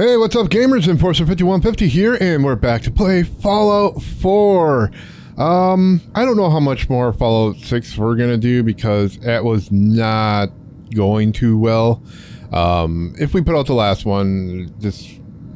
Hey, what's up, gamers? Enforcer 5150 here, and we're back to play Fallout 4. Um, I don't know how much more Fallout 6 we're gonna do because that was not going too well. Um, if we put out the last one, this,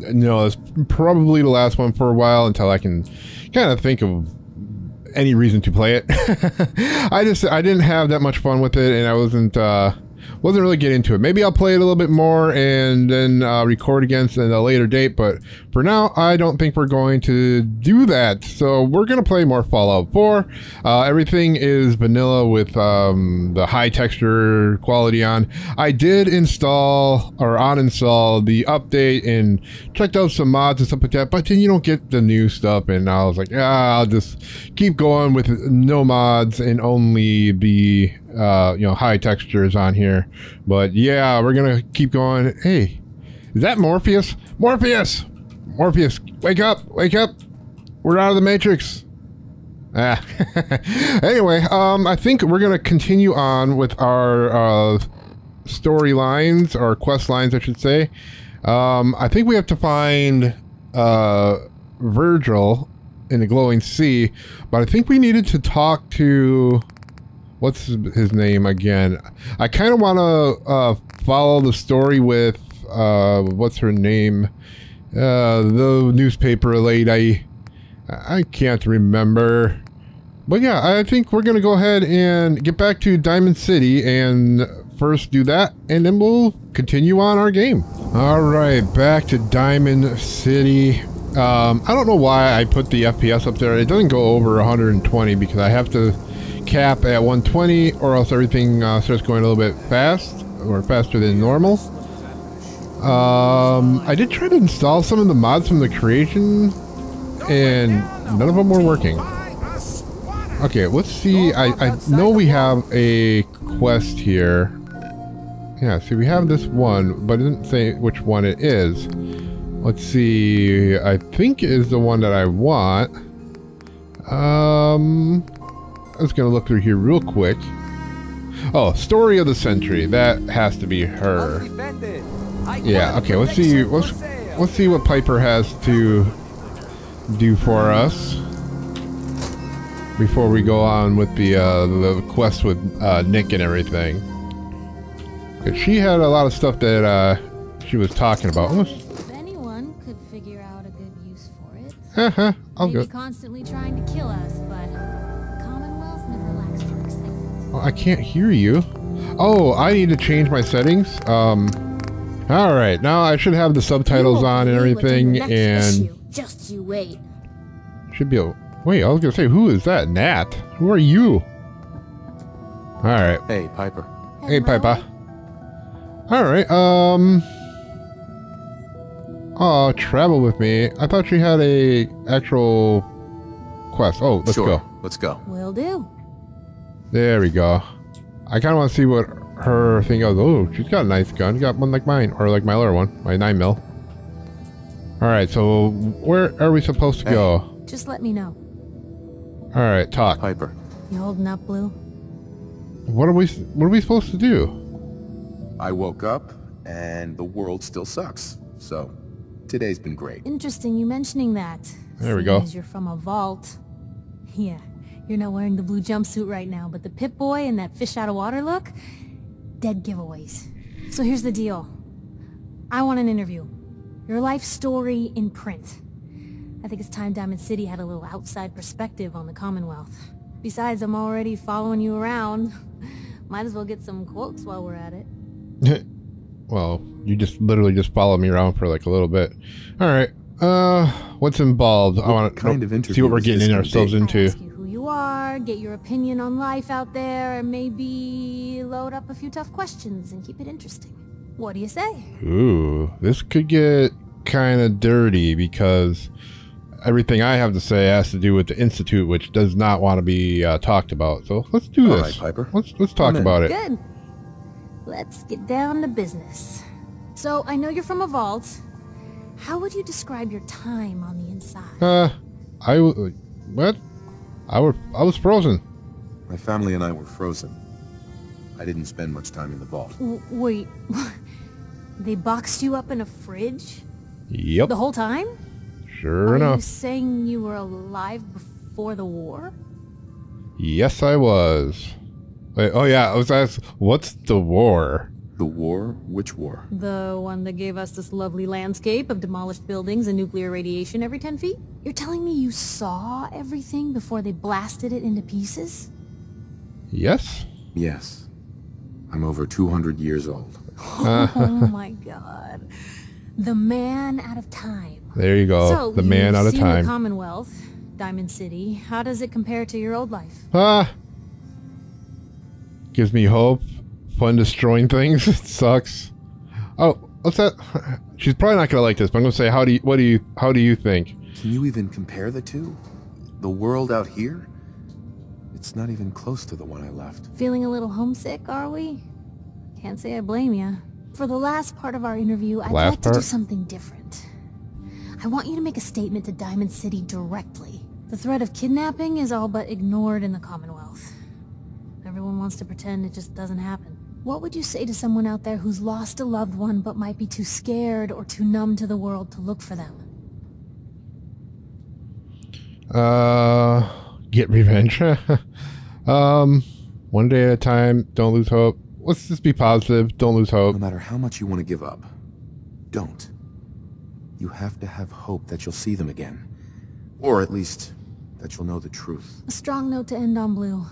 you know, it's probably the last one for a while until I can kind of think of any reason to play it. I just, I didn't have that much fun with it, and I wasn't, uh, wasn't really getting into it. Maybe I'll play it a little bit more and then uh, record against at a later date. But for now, I don't think we're going to do that. So we're going to play more Fallout 4. Uh, everything is vanilla with um, the high texture quality on. I did install or uninstall the update and checked out some mods and stuff like that. But then you don't get the new stuff. And I was like, yeah, I'll just keep going with no mods and only the uh, you know, high textures on here. But yeah, we're gonna keep going. Hey, is that Morpheus? Morpheus! Morpheus, wake up! Wake up! We're out of the Matrix. Ah. anyway, um, I think we're gonna continue on with our uh, storylines or quest lines, I should say. Um, I think we have to find uh, Virgil in the glowing sea, but I think we needed to talk to what's his name again? I kind of want to uh, follow the story with uh, what's her name? Uh, the newspaper lady. I, can't remember. But yeah, I think we're going to go ahead and get back to Diamond City and first do that, and then we'll continue on our game. All right, back to Diamond City. Um, I don't know why I put the FPS up there. It doesn't go over 120 because I have to cap at 120 or else everything uh, starts going a little bit fast or faster than normal. Um, I did try to install some of the mods from the creation and none of them were working. Okay, let's see. I, I know we have a quest here. Yeah, see, we have this one, but it didn't say which one it is. Let's see. I think is the one that I want. Um, I was going to look through here real quick. Oh, Story of the Century. That has to be her. Yeah, okay, let's see let's let's see what Piper has to do for us before we go on with the uh, the quest with uh, Nick and everything. Cause She had a lot of stuff that uh, she was talking about. If anyone could figure out a good use for it. I'll go. constantly trying to kill us, I can't hear you. Oh, I need to change my settings. Um, all right, now I should have the subtitles on and believe what's in everything, the next and issue. Just you wait. should be. A, wait, I was gonna say, who is that? Nat? Who are you? All right. Hey, Piper. Hey, Hello? Piper. All right. Um. Oh, travel with me. I thought she had a actual quest. Oh, let's sure. go. Let's go. Will do. There we go. I kind of want to see what her thing goes. Oh, she's got a nice gun. Got one like mine, or like my other one, my nine mil. All right, so where are we supposed to Hey. go? Just let me know. All right, talk. Piper. You holding up, Blue? What are we? What are we supposed to do? I woke up and the world still sucks. So, today's been great. Interesting you mentioning that. There we go. as you're from a vault. Yeah, you're not wearing the blue jumpsuit right now, but the Pip Boy and that fish out of water look? Dead giveaways. So here's the deal. I want an interview. Your life story in print. I think it's time Diamond City had a little outside perspective on the Commonwealth. Besides, I'm already following you around. Might as well get some quotes while we're at it. well, you just literally just followed me around for like a little bit. All right. Uh, what's involved? I What want kind to of see what we're getting in gonna ourselves be? into. I ask you who you are, get your opinion on life out there, and maybe load up a few tough questions and keep it interesting. What do you say? Ooh, this could get kind of dirty because everything I have to say has to do with the institute, which does not want to be uh, talked about. So let's do All this. right, Piper. Let's let's talk about it. Good. Let's get down to business. So, I know you're from a vault. How would you describe your time on the inside? Uh, I w- what? I were I was frozen. My family and I were frozen. I didn't spend much time in the vault. W- wait, they boxed you up in a fridge? Yep. The whole time? Sure Are enough. you saying you were alive before the war? Yes, I was. Wait, oh yeah, I was asked, what's the war? The war? Which war? The one that gave us this lovely landscape of demolished buildings and nuclear radiation every 10 feet? You're telling me you saw everything before they blasted it into pieces? Yes. Yes. I'm over 200 years old. oh my god. The man out of time. There you go. so, the man you've out of seen time. the Commonwealth, Diamond City. How does it compare to your old life? ah. Gives me hope. Fun destroying things. it sucks. Oh, what's that? She's probably not gonna like this, but I'm gonna say, how do you? What do you? How do you think? Can you even compare the two? The world out here? It's not even close to the one I left. Feeling a little homesick, are we? Can't say I blame you. For the last part of our interview, I'd Last like to do something different. I want you to make a statement to Diamond City directly. The threat of kidnapping is all but ignored in the Commonwealth. Everyone wants to pretend it just doesn't happen. What would you say to someone out there who's lost a loved one but might be too scared or too numb to the world to look for them? Uh, get revenge. um, one day at a time. Don't lose hope. Let's just be positive. Don't lose hope. No matter how much you want to give up, don't. You have to have hope that you'll see them again. Or at least, that you'll know the truth. A strong note to end on, Blue.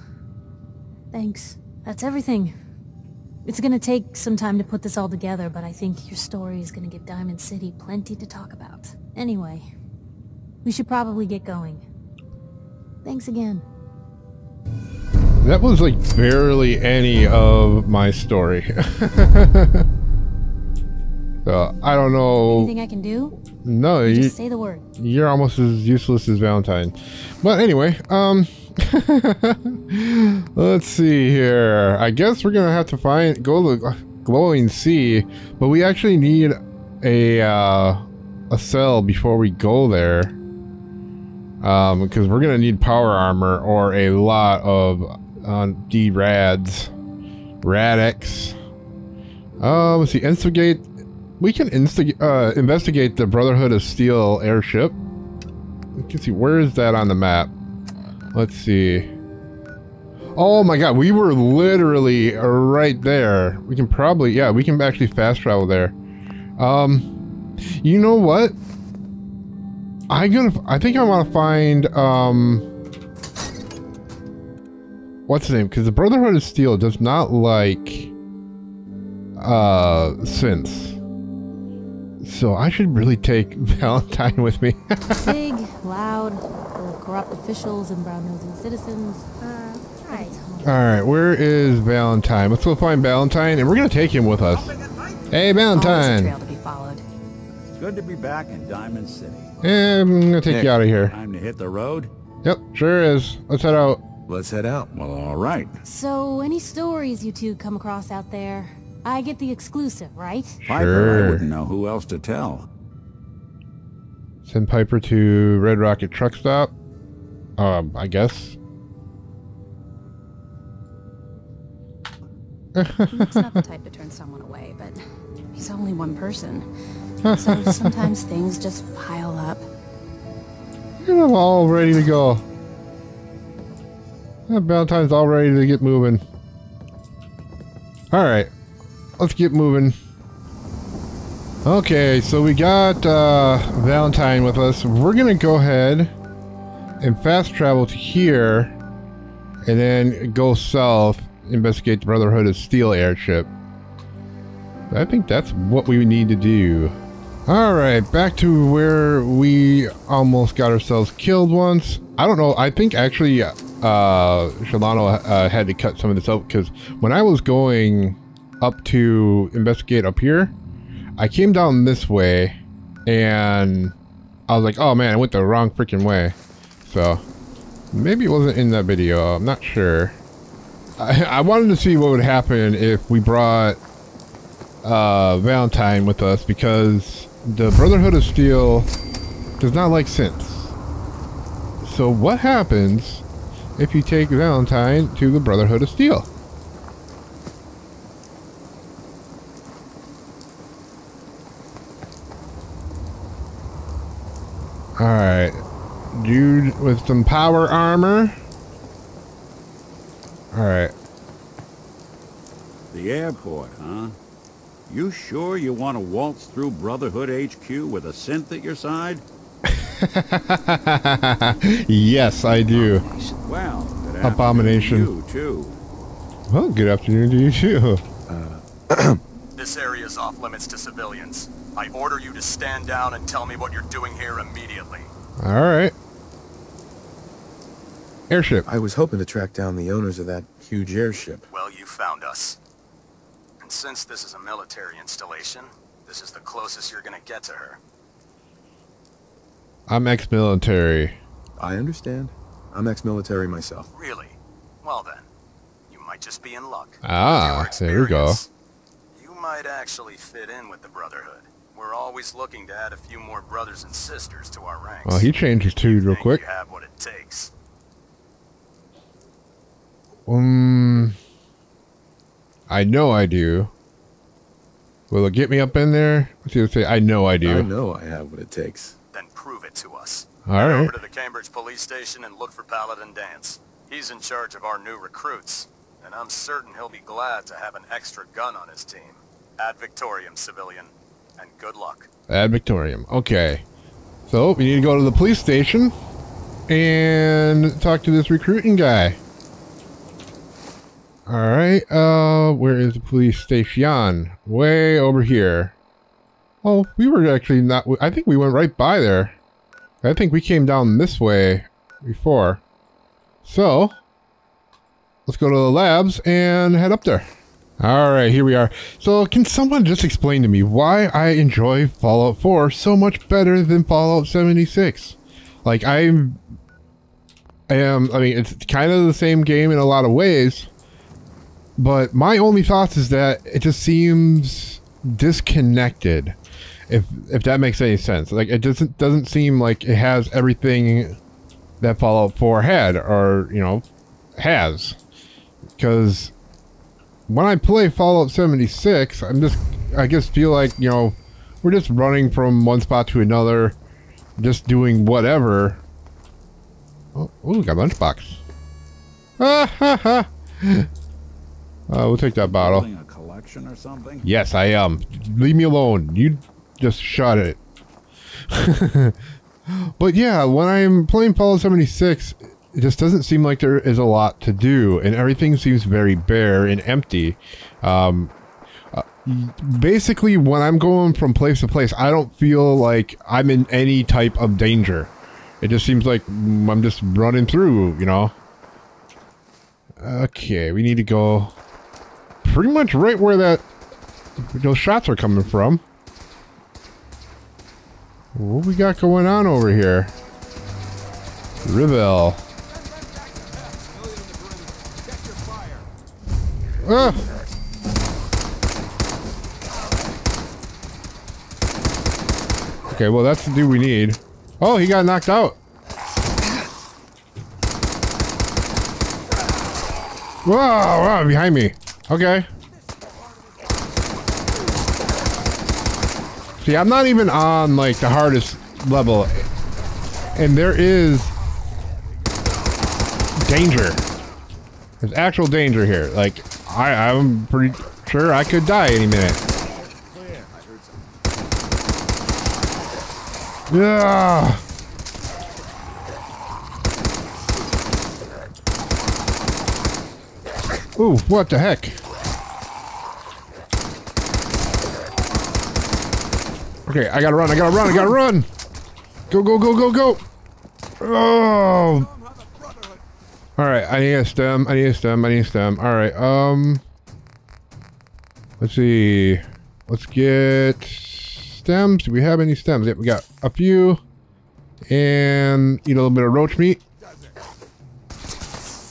Thanks. That's everything. It's gonna take some time to put this all together, but I think your story is gonna give Diamond City plenty to talk about. Anyway, we should probably get going. Thanks again. That was like barely any of my story. so I don't know. Anything I can do? No, you, Just say the word. you're almost as useless as Valentine. But anyway, um, let's see here. I guess we're gonna have to find go to the glowing sea, but we actually need a uh, a cell before we go there. Um, because we're gonna need power armor or a lot of uh, D rads, Rad-X. Um, let's see, instigate. We can instigate, uh, investigate the Brotherhood of Steel airship. Let's see, where is that on the map? Let's see. Oh my god, we were literally right there. We can probably, yeah, we can actually fast travel there. Um, you know what? I'm gonna, I think I want to find, um, what's his name? Because the Brotherhood of Steel does not like, uh, synths. So I should really take Valentine with me. Big, loud, corrupt officials and brown-nosing citizens. Uh, hi. Alright, where is Valentine? Let's go find Valentine, and we're gonna take him with us. Hey, Always a Valentine! trail to be followed. Good to be back in Diamond City. Yeah, I'm gonna take you out of here. Time to hit the road? Yep, sure is. Let's head out. Let's head out. Well, all right. So, any stories you two come across out there? I get the exclusive, right? Piper, I wouldn't know who else to tell. Send Piper to Red Rocket Truck Stop. Um, I guess. He's not the type to turn someone away, but he's only one person. So sometimes things just pile up. And I'm all ready to go. Yeah, Valentine's all ready to get moving. Alright, let's get moving. Okay, so we got uh, Valentine with us. We're gonna go ahead and fast travel to here and then go south, investigate the Brotherhood of Steel airship. I think that's what we need to do. Alright, back to where we almost got ourselves killed once. I don't know, I think actually uh, Shalano uh, had to cut some of this out because when I was going up to investigate up here, I came down this way and I was like, oh man, I went the wrong freaking way. So, maybe it wasn't in that video, I'm not sure. I, I wanted to see what would happen if we brought uh, Valentine with us because the Brotherhood of Steel does not like synths. So what happens if you take Valentine to the Brotherhood of Steel? Alright. Dude with some power armor. Alright. The airport, huh? You sure you want to waltz through Brotherhood HQ with a synth at your side? yes, I do. Well, good afternoon to Abomination. You too. Well, good afternoon to you too. Uh, this area is off limits to civilians. I order you to stand down and tell me what you're doing here immediately. Alright. Airship. I was hoping to track down the owners of that huge airship. Well, you found us. And since this is a military installation, this is the closest you're gonna get to her. I'm ex-military. I understand. I'm ex-military myself. Really? Well then, you might just be in luck. Ah, there we go. You might actually fit in with the Brotherhood. We're always looking to add a few more brothers and sisters to our ranks. Well, he changes too tune real Think quick. You have what it takes. Um, I know I do. Will it get me up in there? What's he gonna say? I know I do. I know I have what it takes. Then prove it to us. All Head right. over to the Cambridge police station and look for Paladin Danse. He's in charge of our new recruits, and I'm certain he'll be glad to have an extra gun on his team. Ad Victorium, civilian, and good luck. Ad Victorium. Okay. So we need to go to the police station and talk to this recruiting guy. All right. Uh, where is the police station? Way over here. Oh, we were actually not. I think we went right by there. I think we came down this way before. So let's go to the labs and head up there. All right, here we are. So, can someone just explain to me why I enjoy Fallout 4 so much better than Fallout 76? Like, I'm, I am. I mean, it's kind of the same game in a lot of ways, but my only thoughts is that it just seems disconnected. If if that makes any sense, like it doesn't doesn't seem like it has everything that Fallout 4 had, or you know, has, because when I play Fallout 76, I'm just, I just feel like, you know, we're just running from one spot to another, just doing whatever. Oh, ooh, got a lunchbox. Ah, ha, ha. Uh, we'll take that bottle. A collection or something? Yes, I am. Leave me alone. You just shut it. but yeah, when I'm playing Fallout 76, it just doesn't seem like there is a lot to do, and everything seems very bare and empty. Um, uh, basically, when I'm going from place to place, I don't feel like I'm in any type of danger. It just seems like I'm just running through, you know? Okay, we need to go pretty much right where that those shots are coming from. What we got going on over here? Rebel. Ah! Okay, well that's the dude we need. Oh, he got knocked out. Whoa, wow, behind me. Okay. See, I'm not even on like the hardest level. And there is danger. There's actual danger here. Like I, I'm pretty sure I could die any minute. Yeah. Ooh, what the heck? Okay, I gotta run, I gotta run, I gotta run! Go, go, go, go, go! Oh! Alright, I need a stem, I need a stem, I need a stem. Alright, um... Let's see... Let's get... Stems? Do we have any stems? Yep, we got a few. And eat a little bit of roach meat.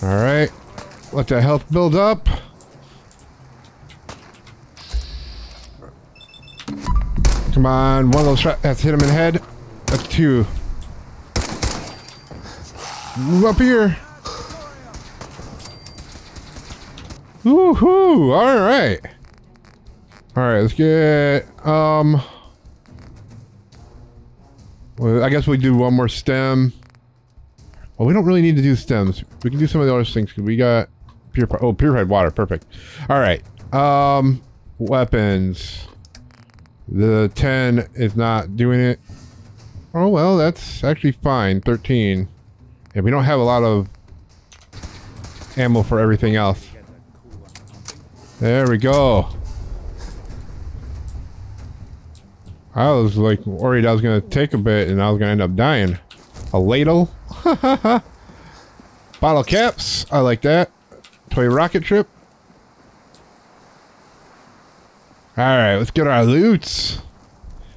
Alright. Let that health build up. Come on, one of those shots. That's hit him in the head. That's two. Move up here. Woohoo! Alright. Alright, let's get, um... Well, I guess we do one more stem. Well, we don't really need to do stems. We can do some of the other things. We got purified. Oh, purified water. Perfect. All right. Um, weapons. The 10 is not doing it. Oh, well, that's actually fine. 13. Yeah, we don't have a lot of ammo for everything else. There we go. I was like worried I was gonna take a bit and I was gonna end up dying. A ladle. Bottle caps. I like that. Toy rocket trip. Alright, let's get our loots.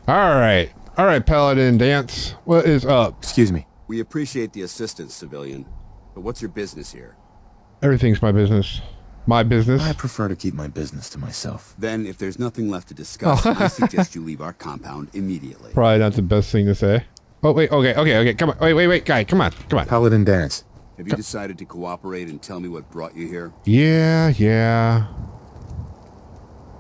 Alright. Alright, Paladin Danse. What is up? Excuse me. We appreciate the assistance, civilian. But what's your business here? Everything's my business. My business. I prefer to keep my business to myself. Then, if there's nothing left to discuss, oh. I suggest you leave our compound immediately. Probably not the best thing to say. Oh, wait, okay, okay, okay, come on. Wait, wait, wait, guy, come on, come on. Paladin Danse. Have you decided to cooperate and tell me what brought you here? Yeah, yeah.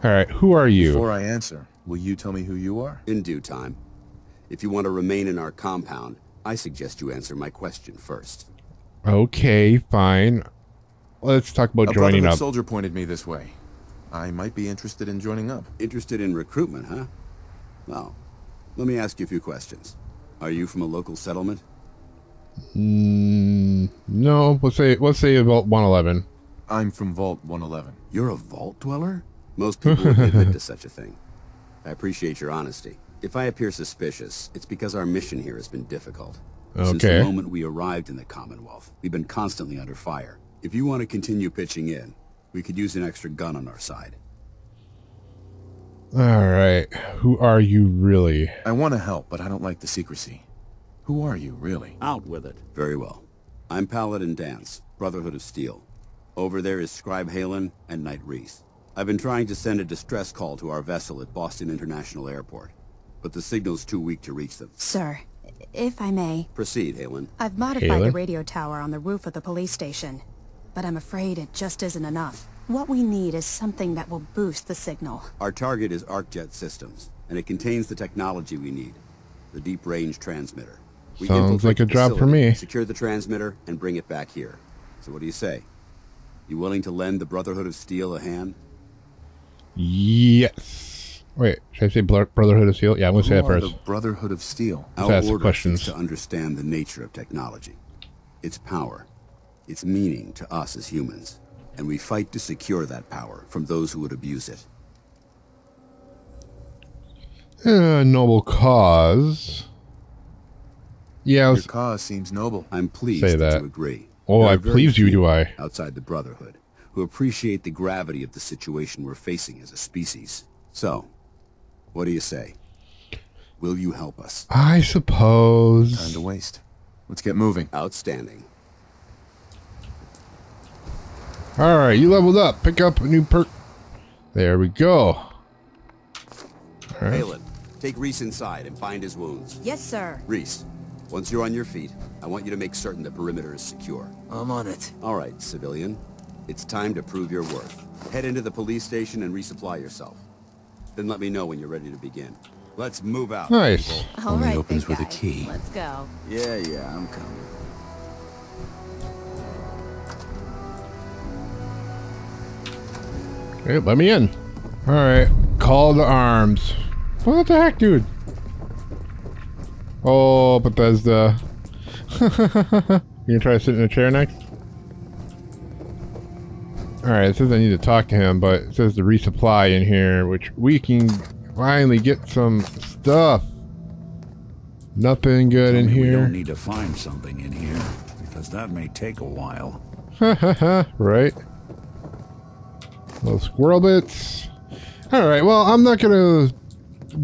Alright, who are you? Before I answer, will you tell me who you are? In due time. If you want to remain in our compound, I suggest you answer my question first. Okay, fine. Let's talk about A joining Brotherhood up. soldier pointed me this way. I might be interested in joining up. Interested in recruitment, huh? Well, let me ask you a few questions. Are you from a local settlement? Mm, no, let's say let's say about 111. I'm from Vault 111. You're a vault dweller? Most people would admit to such a thing. I appreciate your honesty. If I appear suspicious, it's because our mission here has been difficult. Since the moment we arrived in the Commonwealth, we've been constantly under fire. If you want to continue pitching in, we could use an extra gun on our side. All right, who are you really? I want to help, but I don't like the secrecy. Who are you, really? Out with it. Very well. I'm Paladin Danse, Brotherhood of Steel. Over there is Scribe Haylen and Knight Rhys. I've been trying to send a distress call to our vessel at Boston International Airport, but the signal's too weak to reach them. Sir, if I may, Proceed, Haylen. I've modified the radio tower on the roof of the police station, but I'm afraid it just isn't enough. What we need is something that will boost the signal. Our target is ArcJet Systems, and it contains the technology we need. The deep range transmitter. We Sounds like a job for me. Secure the transmitter and bring it back here. So what do you say? You willing to lend the Brotherhood of Steel a hand? Yes. Wait, should I say Brotherhood of Steel? Yeah, I'm gonna say that first. the Brotherhood of Steel? Our ask order questions. to understand the nature of technology, its power, its meaning to us as humans, and we fight to secure that power from those who would abuse it. Uh, noble cause. Yeah, Your cause seems noble. I'm pleased Say that, that. you agree. Oh, I please you, do I? Outside the Brotherhood, who appreciate the gravity of the situation we're facing as a species. So, what do you say? Will you help us? I suppose. Time to waste. Let's get moving. Outstanding. All right, you leveled up. Pick up a new perk. There we go. All right. Haylen, take Rhys inside and bind his wounds. Yes, sir. Rhys, once you're on your feet, I want you to make certain the perimeter is secure. I'm on it. All right, civilian. It's time to prove your worth. Head into the police station and resupply yourself. Then let me know when you're ready to begin. Let's move out. Nice. All Only right, opens big with a key. Let's go. Yeah, yeah, I'm coming. Hey, let me in. All right, call to arms. What the heck, dude? Oh, Bethesda. you gonna try to sit in a chair next? Alright, it says I need to talk to him, but it says to resupply in here, which we can finally get some stuff. Nothing good in here. We don't need to find something in here, because that may take a while. right? Little squirrel bits. Alright, well, I'm not gonna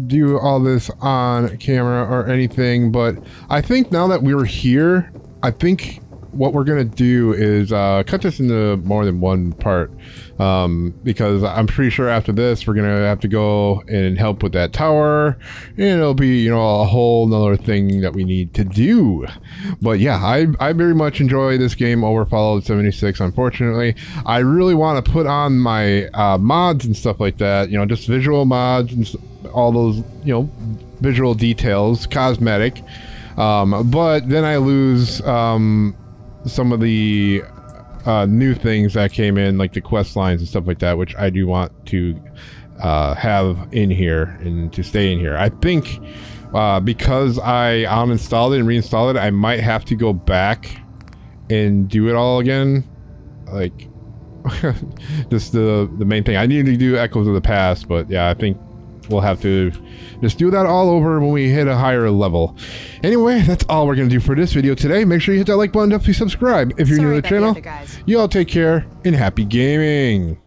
do all this on camera or anything, but I think now that we're here, I think what we're gonna do is uh, cut this into more than one part um, because I'm pretty sure after this we're gonna have to go and help with that tower, and it'll be you know a whole nother thing that we need to do. But yeah, I I very much enjoy this game over Fallout 76. Unfortunately, I really want to put on my uh, mods and stuff like that. You know, just visual mods and all those you know visual details, cosmetic. Um, but then I lose um, some of the uh, new things that came in, like the quest lines and stuff like that, which I do want to uh, have in here and to stay in here. I think uh, because I uninstalled it and reinstalled it, I might have to go back and do it all again. Like, just the the main thing. I need to do Echoes of the Past, but yeah, I think we'll have to just do that all over when we hit a higher level. Anyway, that's all we're going to do for this video today. Make sure you hit that like button, definitely subscribe if you're Sorry new to the the channel. guys. You all take care and happy gaming.